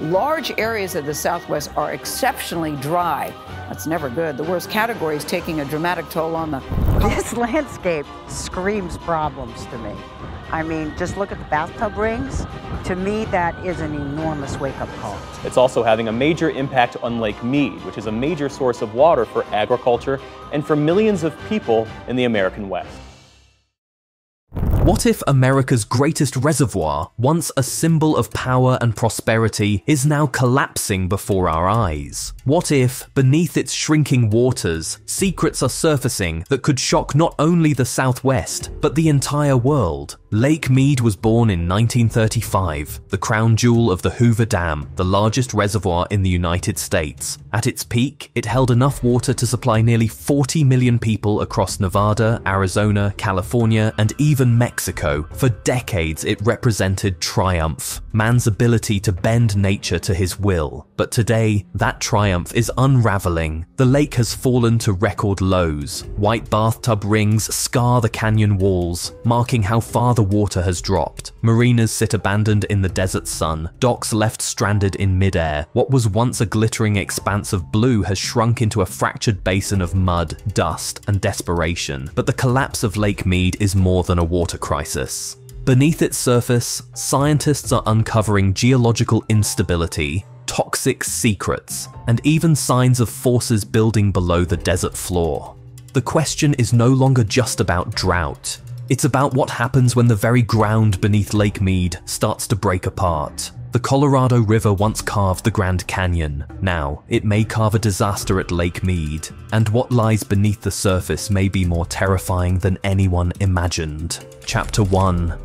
large areas of the Southwest are exceptionally dry. That's never good. The worst category is taking a dramatic toll on the. This landscape screams problems to me. I mean, just look at the bathtub rings. To me, that is an enormous wake up call. It's also having a major impact on Lake Mead, which is a major source of water for agriculture and for millions of people in the American West. What if America's greatest reservoir, once a symbol of power and prosperity, is now collapsing before our eyes? What if, beneath its shrinking waters, secrets are surfacing that could shock not only the Southwest, but the entire world? Lake Mead was born in 1935, the crown jewel of the Hoover Dam, the largest reservoir in the United States. At its peak, it held enough water to supply nearly 40 million people across Nevada, Arizona, California, and even Mexico. For decades, it represented triumph, man's ability to bend nature to his will. But today, that triumph is unraveling. The lake has fallen to record lows. White bathtub rings scar the canyon walls, marking how far the water has dropped. Marinas sit abandoned in the desert sun, docks left stranded in midair. What was once a glittering expanse of blue has shrunk into a fractured basin of mud, dust, and desperation. But the collapse of Lake Mead is more than a water crisis. Beneath its surface, scientists are uncovering geological instability, toxic secrets, and even signs of forces building below the desert floor. The question is no longer just about drought. It's about what happens when the very ground beneath Lake Mead starts to break apart. The Colorado River once carved the Grand Canyon. Now, it may carve a disaster at Lake Mead, and what lies beneath the surface may be more terrifying than anyone imagined. Chapter 1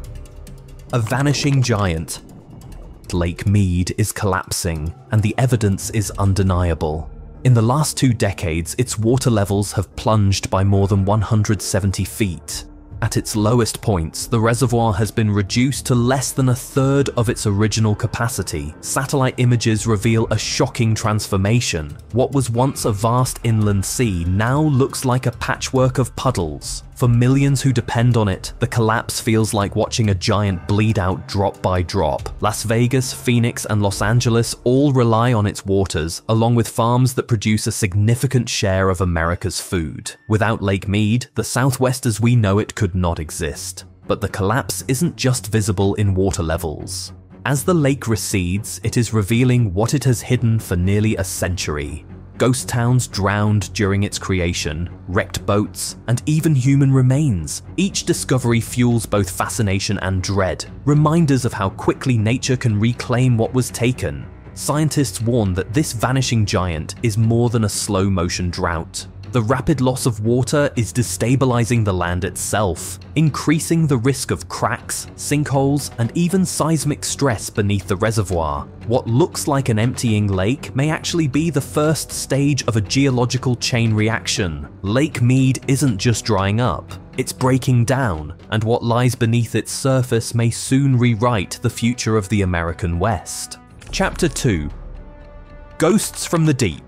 A Vanishing Giant Lake Mead is collapsing, and the evidence is undeniable. In the last two decades, its water levels have plunged by more than 170 feet. At its lowest points, the reservoir has been reduced to less than a third of its original capacity. Satellite images reveal a shocking transformation. What was once a vast inland sea now looks like a patchwork of puddles. For millions who depend on it, the collapse feels like watching a giant bleed out drop by drop. Las Vegas, Phoenix, and Los Angeles all rely on its waters, along with farms that produce a significant share of America's food. Without Lake Mead, the Southwest as we know it could not exist. But the collapse isn't just visible in water levels. As the lake recedes, it is revealing what it has hidden for nearly a century Ghost towns drowned during its creation, wrecked boats, and even human remains. Each discovery fuels both fascination and dread, reminders of how quickly nature can reclaim what was taken. Scientists warn that this vanishing giant is more than a slow motion drought. The rapid loss of water is destabilizing the land itself, increasing the risk of cracks, sinkholes, and even seismic stress beneath the reservoir. What looks like an emptying lake may actually be the first stage of a geological chain reaction. Lake Mead isn't just drying up, it's breaking down, and what lies beneath its surface may soon rewrite the future of the American West. Chapter 2 Ghosts from the Deep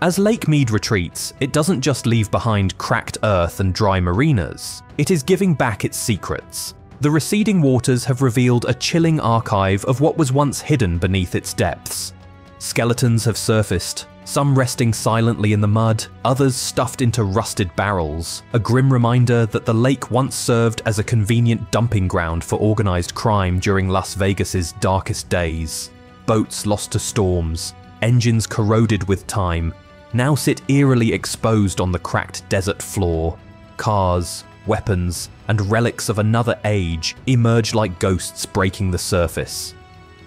as Lake Mead retreats, it doesn't just leave behind cracked earth and dry marinas, it is giving back its secrets. The receding waters have revealed a chilling archive of what was once hidden beneath its depths. Skeletons have surfaced, some resting silently in the mud, others stuffed into rusted barrels, a grim reminder that the lake once served as a convenient dumping ground for organised crime during Las Vegas's darkest days. Boats lost to storms, engines corroded with time, now sit eerily exposed on the cracked desert floor. Cars, weapons, and relics of another age emerge like ghosts breaking the surface.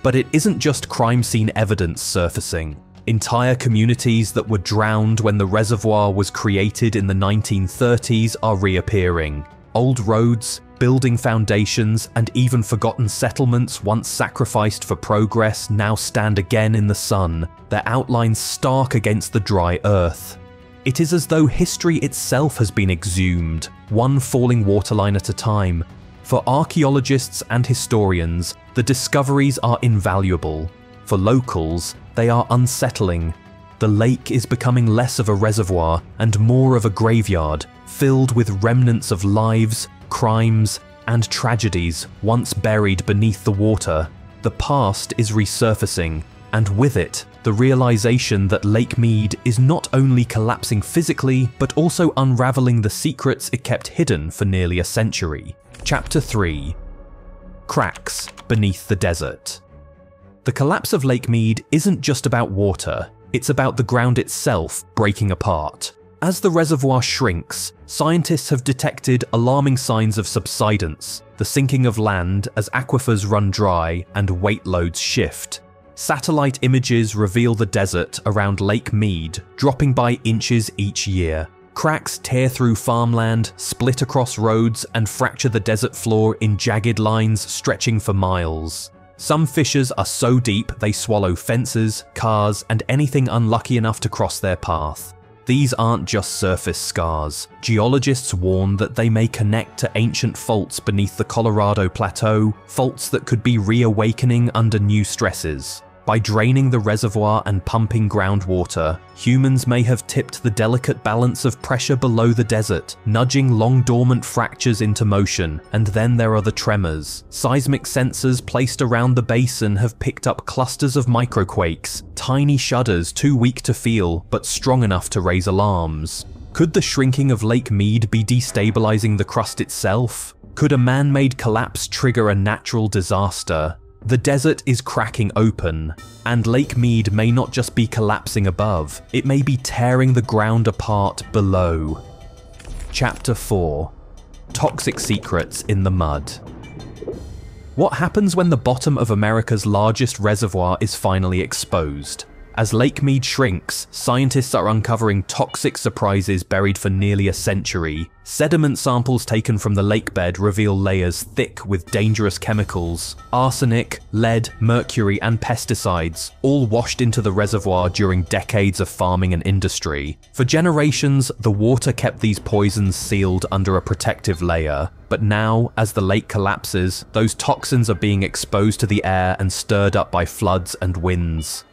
But it isn't just crime scene evidence surfacing. Entire communities that were drowned when the reservoir was created in the 1930s are reappearing. Old roads, building foundations, and even forgotten settlements once sacrificed for progress now stand again in the sun, their outlines stark against the dry earth. It is as though history itself has been exhumed, one falling waterline at a time. For archaeologists and historians, the discoveries are invaluable. For locals, they are unsettling. The lake is becoming less of a reservoir and more of a graveyard, filled with remnants of lives, crimes, and tragedies once buried beneath the water. the past is resurfacing, and with it, the realization that Lake Mead is not only collapsing physically, but also unraveling the secrets it kept hidden for nearly a century. Chapter 3 Cracks Beneath the Desert. The collapse of Lake Mead isn't just about water, it's about the ground itself breaking apart. As the reservoir shrinks, scientists have detected alarming signs of subsidence, the sinking of land as aquifers run dry and weight loads shift. Satellite images reveal the desert around Lake Mead dropping by inches each year. Cracks tear through farmland, split across roads, and fracture the desert floor in jagged lines stretching for miles. Some fissures are so deep they swallow fences, cars, and anything unlucky enough to cross their path. These aren't just surface scars. Geologists warn that they may connect to ancient faults beneath the Colorado Plateau, faults that could be reawakening under new stresses. By draining the reservoir and pumping groundwater, humans may have tipped the delicate balance of pressure below the desert, nudging long dormant fractures into motion, and then there are the tremors. Seismic sensors placed around the basin have picked up clusters of microquakes, tiny shudders too weak to feel, but strong enough to raise alarms. Could the shrinking of Lake Mead be destabilizing the crust itself? Could a man-made collapse trigger a natural disaster? The desert is cracking open, and Lake Mead may not just be collapsing above, it may be tearing the ground apart below. Chapter 4 Toxic Secrets in the Mud. What happens when the bottom of America's largest reservoir is finally exposed? As Lake Mead shrinks, scientists are uncovering toxic surprises buried for nearly a century. Sediment samples taken from the lake bed reveal layers thick with dangerous chemicals. Arsenic, lead, mercury, and pesticides, all washed into the reservoir during decades of farming and industry. For generations, the water kept these poisons sealed under a protective layer. But now, as the lake collapses, those toxins are being exposed to the air and stirred up by floods and winds.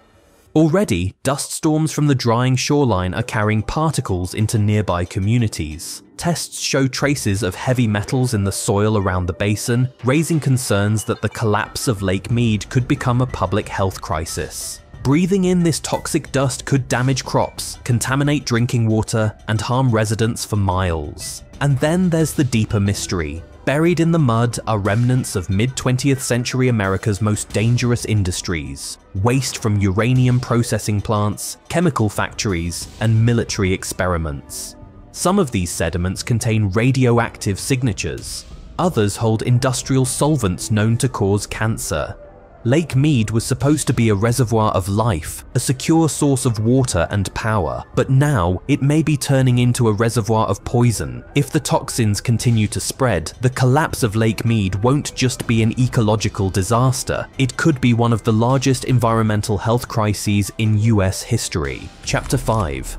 Already, dust storms from the drying shoreline are carrying particles into nearby communities. Tests show traces of heavy metals in the soil around the basin, raising concerns that the collapse of Lake Mead could become a public health crisis. Breathing in this toxic dust could damage crops, contaminate drinking water, and harm residents for miles. And then there's the deeper mystery. Buried in the mud are remnants of mid 20th century America's most dangerous industries. Waste from uranium processing plants, chemical factories, and military experiments. Some of these sediments contain radioactive signatures, others hold industrial solvents known to cause cancer, Lake Mead was supposed to be a reservoir of life, a secure source of water and power, but now it may be turning into a reservoir of poison. If the toxins continue to spread, the collapse of Lake Mead won't just be an ecological disaster, it could be one of the largest environmental health crises in US history. Chapter 5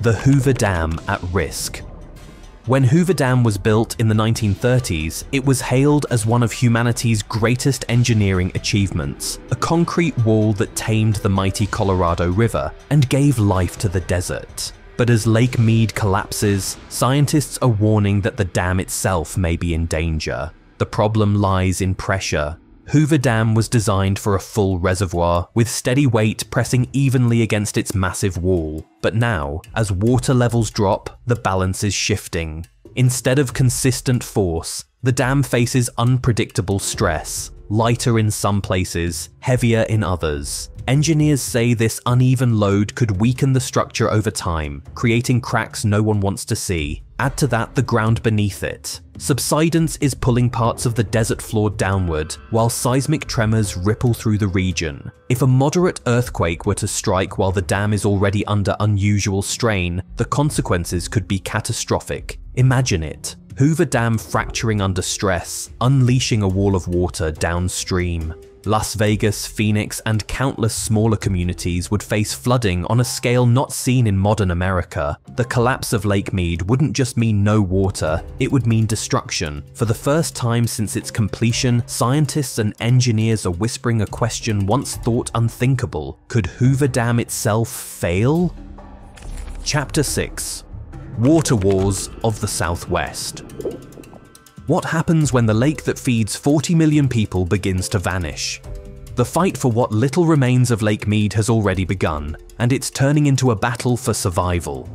The Hoover Dam at Risk when Hoover Dam was built in the 1930s, it was hailed as one of humanity's greatest engineering achievements, a concrete wall that tamed the mighty Colorado River and gave life to the desert. But as Lake Mead collapses, scientists are warning that the dam itself may be in danger. The problem lies in pressure, Hoover Dam was designed for a full reservoir, with steady weight pressing evenly against its massive wall. But now, as water levels drop, the balance is shifting. Instead of consistent force, the dam faces unpredictable stress, lighter in some places, heavier in others. Engineers say this uneven load could weaken the structure over time, creating cracks no one wants to see. Add to that the ground beneath it. Subsidence is pulling parts of the desert floor downward, while seismic tremors ripple through the region. If a moderate earthquake were to strike while the dam is already under unusual strain, the consequences could be catastrophic. Imagine it. Hoover Dam fracturing under stress, unleashing a wall of water downstream. Las Vegas, Phoenix, and countless smaller communities would face flooding on a scale not seen in modern America. The collapse of Lake Mead wouldn't just mean no water, it would mean destruction. For the first time since its completion, scientists and engineers are whispering a question once thought unthinkable. Could Hoover Dam itself fail? Chapter 6 Water Wars of the Southwest What happens when the lake that feeds 40 million people begins to vanish? The fight for what little remains of Lake Mead has already begun, and it's turning into a battle for survival.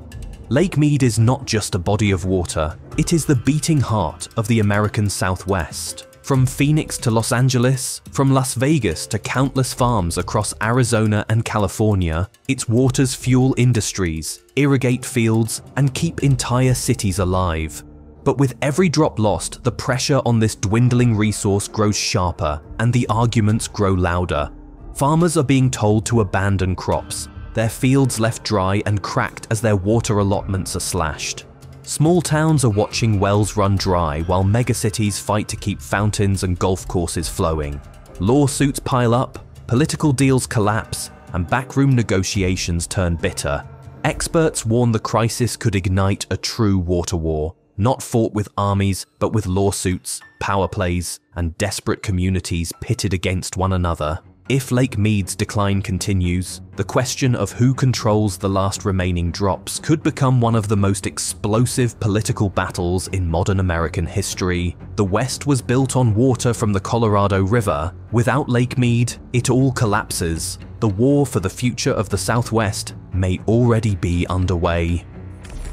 Lake Mead is not just a body of water, it is the beating heart of the American Southwest. From Phoenix to Los Angeles, from Las Vegas to countless farms across Arizona and California, its waters fuel industries, irrigate fields, and keep entire cities alive. But with every drop lost, the pressure on this dwindling resource grows sharper and the arguments grow louder. Farmers are being told to abandon crops, their fields left dry and cracked as their water allotments are slashed. Small towns are watching wells run dry while megacities fight to keep fountains and golf courses flowing. Lawsuits pile up, political deals collapse, and backroom negotiations turn bitter. Experts warn the crisis could ignite a true water war, not fought with armies, but with lawsuits, power plays, and desperate communities pitted against one another. If Lake Mead's decline continues, the question of who controls the last remaining drops could become one of the most explosive political battles in modern American history. The West was built on water from the Colorado River. Without Lake Mead, it all collapses. The war for the future of the Southwest may already be underway.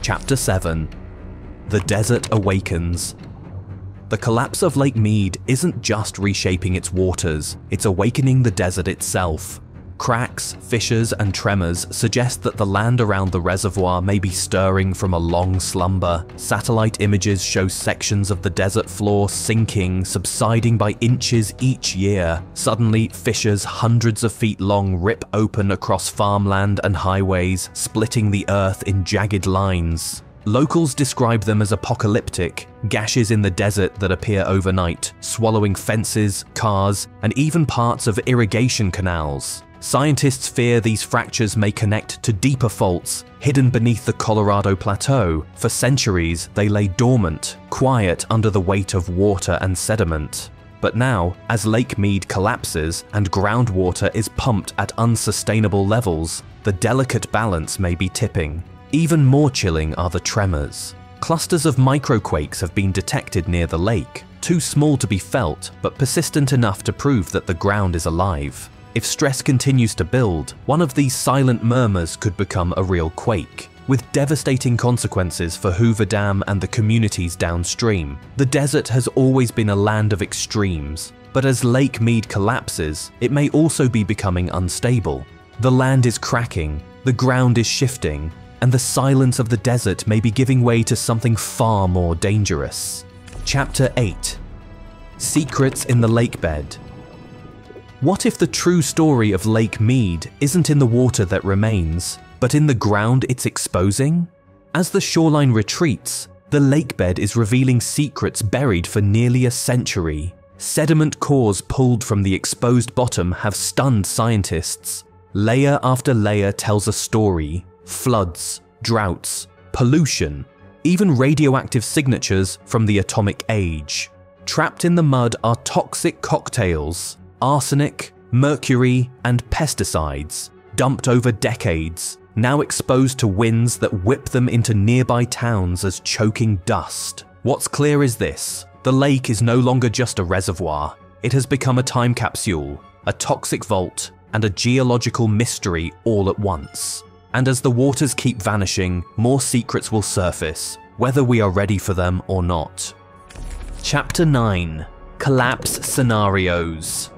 Chapter 7 The Desert Awakens the collapse of Lake Mead isn't just reshaping its waters, it's awakening the desert itself. Cracks, fissures, and tremors suggest that the land around the reservoir may be stirring from a long slumber. Satellite images show sections of the desert floor sinking, subsiding by inches each year. Suddenly, fissures hundreds of feet long rip open across farmland and highways, splitting the earth in jagged lines. Locals describe them as apocalyptic, gashes in the desert that appear overnight, swallowing fences, cars, and even parts of irrigation canals. Scientists fear these fractures may connect to deeper faults hidden beneath the Colorado Plateau. For centuries, they lay dormant, quiet under the weight of water and sediment. But now, as Lake Mead collapses and groundwater is pumped at unsustainable levels, the delicate balance may be tipping. Even more chilling are the tremors. Clusters of microquakes have been detected near the lake, too small to be felt, but persistent enough to prove that the ground is alive. If stress continues to build, one of these silent murmurs could become a real quake, with devastating consequences for Hoover Dam and the communities downstream. The desert has always been a land of extremes, but as Lake Mead collapses, it may also be becoming unstable. The land is cracking, the ground is shifting, and the silence of the desert may be giving way to something far more dangerous. Chapter 8 Secrets in the Lake Bed What if the true story of Lake Mead isn't in the water that remains, but in the ground it's exposing? As the shoreline retreats, the lake bed is revealing secrets buried for nearly a century. Sediment cores pulled from the exposed bottom have stunned scientists. Layer after layer tells a story, floods, droughts, pollution, even radioactive signatures from the atomic age. Trapped in the mud are toxic cocktails, arsenic, mercury, and pesticides, dumped over decades, now exposed to winds that whip them into nearby towns as choking dust. What's clear is this the lake is no longer just a reservoir, it has become a time capsule, a toxic vault, and a geological mystery all at once. And as the waters keep vanishing, more secrets will surface, whether we are ready for them or not. Chapter 9 Collapse Scenarios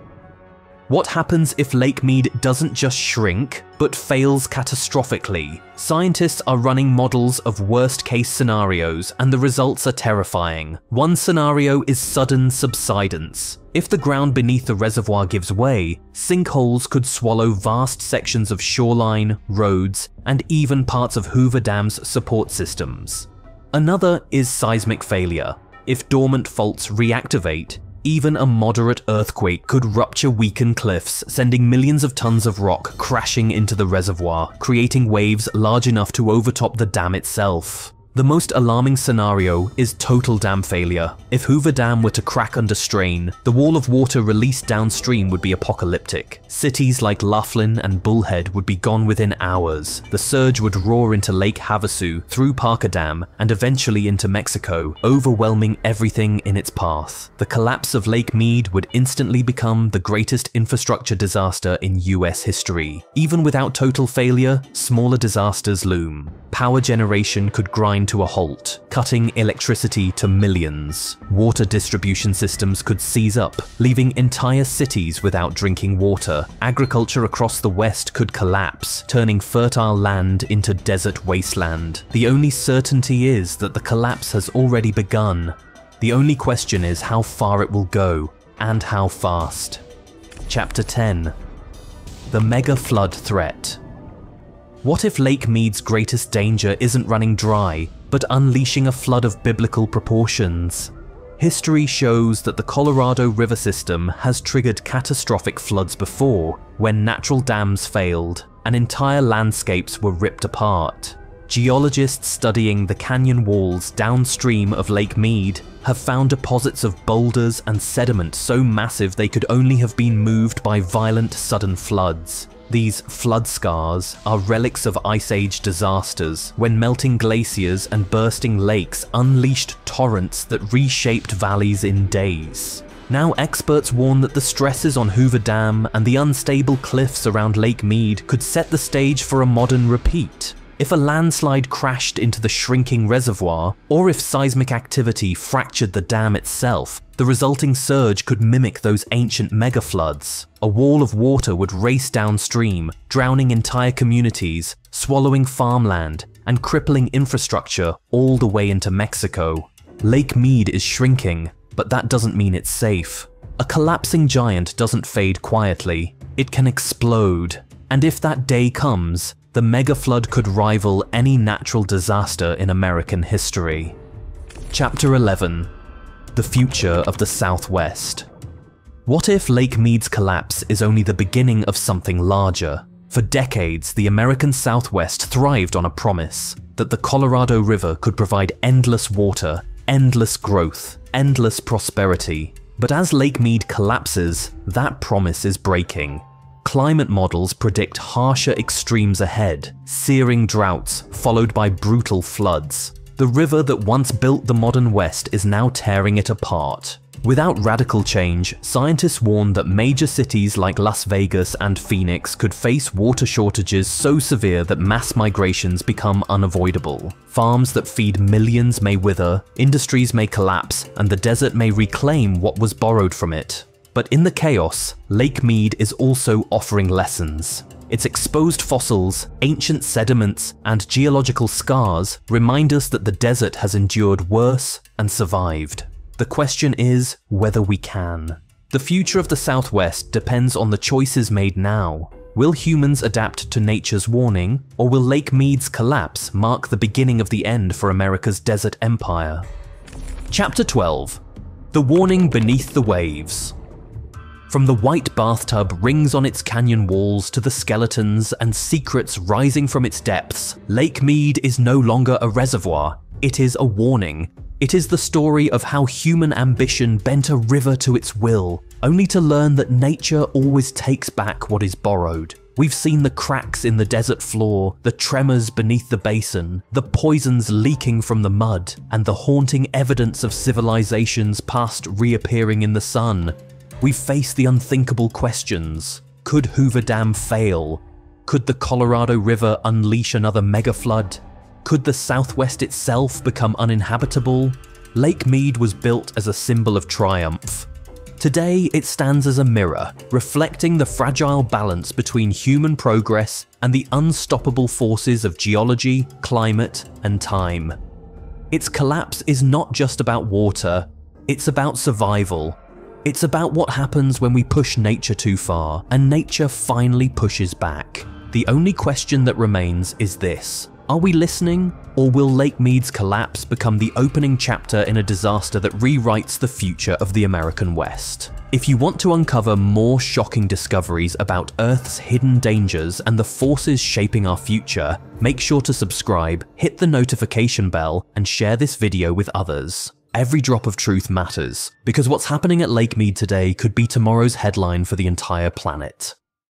what happens if Lake Mead doesn't just shrink, but fails catastrophically? Scientists are running models of worst case scenarios, and the results are terrifying. One scenario is sudden subsidence. If the ground beneath the reservoir gives way, sinkholes could swallow vast sections of shoreline, roads, and even parts of Hoover Dam's support systems. Another is seismic failure. If dormant faults reactivate, even a moderate earthquake could rupture weakened cliffs, sending millions of tons of rock crashing into the reservoir, creating waves large enough to overtop the dam itself. The most alarming scenario is total dam failure. If Hoover Dam were to crack under strain, the wall of water released downstream would be apocalyptic. Cities like Laughlin and Bullhead would be gone within hours. The surge would roar into Lake Havasu, through Parker Dam, and eventually into Mexico, overwhelming everything in its path. The collapse of Lake Mead would instantly become the greatest infrastructure disaster in US history. Even without total failure, smaller disasters loom. Power generation could grind to a halt, cutting electricity to millions. Water distribution systems could seize up, leaving entire cities without drinking water. Agriculture across the west could collapse, turning fertile land into desert wasteland. The only certainty is that the collapse has already begun. The only question is how far it will go, and how fast. Chapter 10 The Mega Flood Threat what if Lake Mead's greatest danger isn't running dry, but unleashing a flood of biblical proportions? History shows that the Colorado River system has triggered catastrophic floods before, when natural dams failed and entire landscapes were ripped apart. Geologists studying the canyon walls downstream of Lake Mead have found deposits of boulders and sediment so massive they could only have been moved by violent sudden floods. These flood scars are relics of Ice Age disasters, when melting glaciers and bursting lakes unleashed torrents that reshaped valleys in days. Now experts warn that the stresses on Hoover Dam and the unstable cliffs around Lake Mead could set the stage for a modern repeat. If a landslide crashed into the shrinking reservoir, or if seismic activity fractured the dam itself, the resulting surge could mimic those ancient megafloods. A wall of water would race downstream, drowning entire communities, swallowing farmland, and crippling infrastructure all the way into Mexico. Lake Mead is shrinking, but that doesn't mean it's safe. A collapsing giant doesn't fade quietly, it can explode. And if that day comes, the mega flood could rival any natural disaster in American history. Chapter 11 The Future of the Southwest What if Lake Mead's collapse is only the beginning of something larger? For decades, the American Southwest thrived on a promise that the Colorado River could provide endless water, endless growth, endless prosperity. But as Lake Mead collapses, that promise is breaking. Climate models predict harsher extremes ahead, searing droughts followed by brutal floods. The river that once built the modern West is now tearing it apart. Without radical change, scientists warn that major cities like Las Vegas and Phoenix could face water shortages so severe that mass migrations become unavoidable. Farms that feed millions may wither, industries may collapse, and the desert may reclaim what was borrowed from it. But in the chaos, Lake Mead is also offering lessons. Its exposed fossils, ancient sediments, and geological scars remind us that the desert has endured worse and survived. The question is whether we can. The future of the Southwest depends on the choices made now. Will humans adapt to nature's warning, or will Lake Mead's collapse mark the beginning of the end for America's desert empire? Chapter 12 The Warning Beneath the Waves from the white bathtub rings on its canyon walls to the skeletons and secrets rising from its depths, Lake Mead is no longer a reservoir, it is a warning. It is the story of how human ambition bent a river to its will, only to learn that nature always takes back what is borrowed. We've seen the cracks in the desert floor, the tremors beneath the basin, the poisons leaking from the mud, and the haunting evidence of civilizations past reappearing in the sun. We face the unthinkable questions. Could Hoover Dam fail? Could the Colorado River unleash another mega flood? Could the Southwest itself become uninhabitable? Lake Mead was built as a symbol of triumph. Today, it stands as a mirror, reflecting the fragile balance between human progress and the unstoppable forces of geology, climate, and time. Its collapse is not just about water, it's about survival, it's about what happens when we push nature too far, and nature finally pushes back. The only question that remains is this. Are we listening, Or will Lake Mead's collapse become the opening chapter in a disaster that rewrites the future of the American West? If you want to uncover more shocking discoveries about Earth's hidden dangers and the forces shaping our future, make sure to subscribe, hit the notification bell, and share this video with others. Every drop of truth matters, because what's happening at Lake Mead today could be tomorrow's headline for the entire planet.